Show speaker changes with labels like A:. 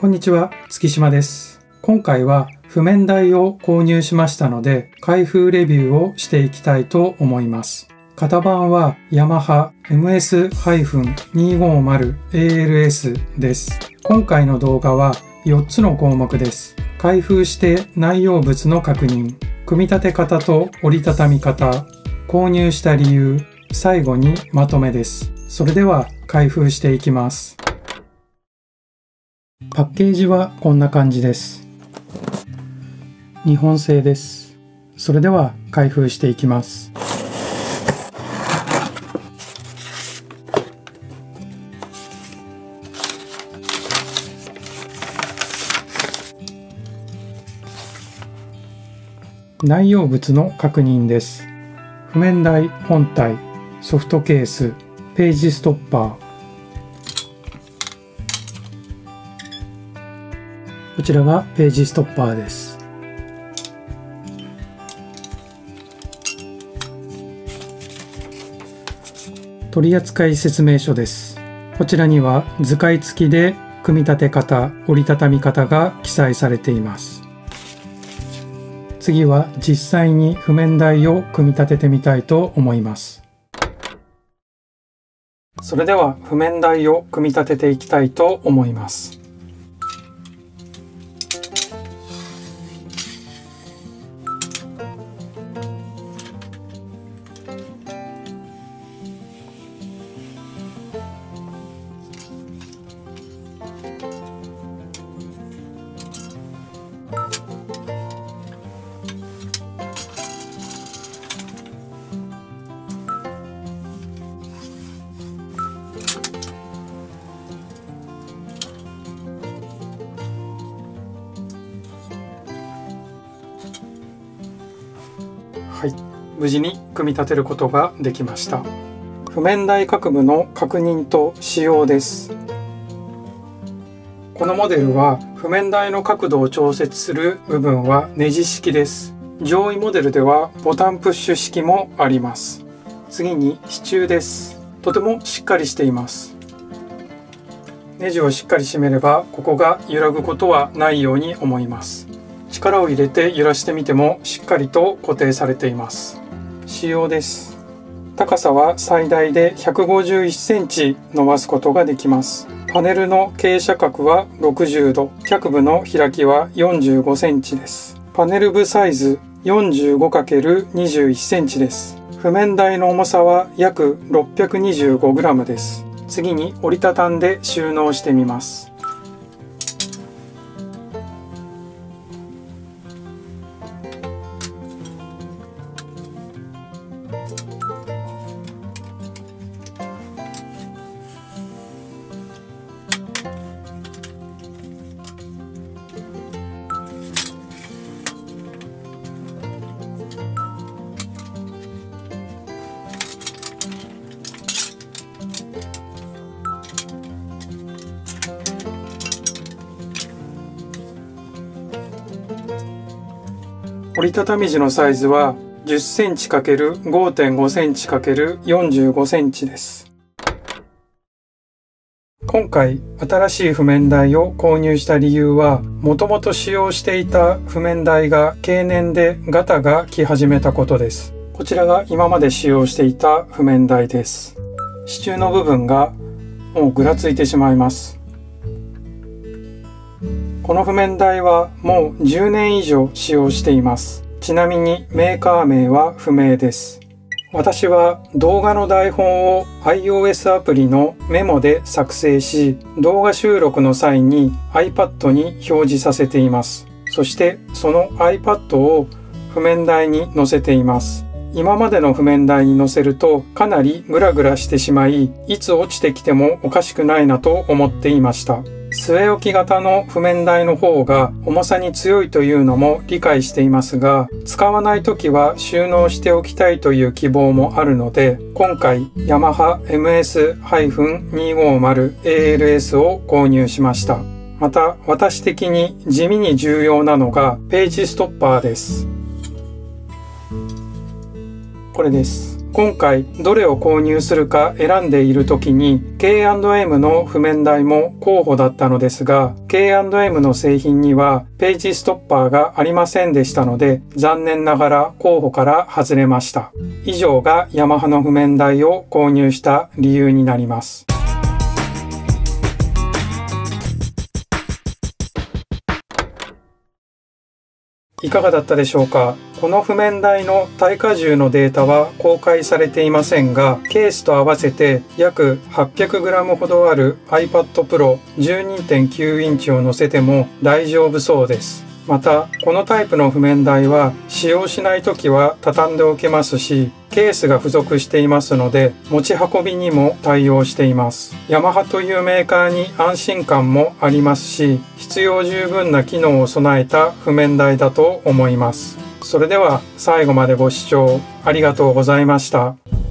A: こんにちは、月島です。今回は譜面台を購入しましたので、開封レビューをしていきたいと思います。型番はヤマハ MS-250ALS です。今回の動画は4つの項目です。開封して内容物の確認、組み立て方と折りたたみ方、購入した理由、最後にまとめです。それでは開封していきます。パッケージはこんな感じです。日本製です。それでは開封していきます。内容物の確認です。譜面台本体、ソフトケース、ページストッパー、こちらがページストッパーです。取扱説明書です。こちらには図解付きで組み立て方、折りたたみ方が記載されています。次は実際に譜面台を組み立ててみたいと思います。それでは譜面台を組み立てていきたいと思います。無事に組み立てることができました。譜面台各部の確認と使用です。このモデルは譜面台の角度を調節する部分はネジ式です。上位モデルではボタンプッシュ式もあります。次に支柱です。とてもしっかりしています。ネジをしっかり締めればここが揺らぐことはないように思います。力を入れて揺らしてみてもしっかりと固定されています仕様です。高さは最大で151センチ伸ばすことができます。パネルの傾斜角は60度。脚部の開きは45センチです。パネル部サイズ 45×21 センチです。譜面台の重さは約 625g です。次に折りたたんで収納してみます。折りたたみ時のサイズは10センチ ×5.5 センチ ×45 センチです。今回新しい譜面台を購入した理由はもともと使用していた譜面台が経年でガタが来始めたことです。こちらが今まで使用していた譜面台です。支柱の部分がもうぐらついてしまいます。この譜面台はもう10年以上使用しています。ちなみにメーカー名は不明です。私は動画の台本を iOS アプリのメモで作成し、動画収録の際に iPad に表示させています。そしてその iPad を譜面台に載せています。今までの譜面台に載せるとかなりグラグラしてしまい、いつ落ちてきてもおかしくないなと思っていました。据え置き型の譜面台の方が重さに強いというのも理解していますが、使わない時は収納しておきたいという希望もあるので、今回ヤマハ MS-250ALS を購入しました。また私的に地味に重要なのがページストッパーです。これです。今回どれを購入するか選んでいる時に K&M の譜面台も候補だったのですが K&M の製品にはページストッパーがありませんでしたので残念ながら候補から外れました。以上がヤマハの譜面台を購入した理由になります。いかがだったでしょうか？この譜面台の耐荷重のデータは公開されていませんが、ケースと合わせて約 800g ほどある iPad Pro 12.9インチを載せても大丈夫そうです。またこのタイプの譜面台は使用しない時は畳んでおけますしケースが付属していますので持ち運びにも対応していますヤマハというメーカーに安心感もありますし必要十分な機能を備えた譜面台だと思いますそれでは最後までご視聴ありがとうございました。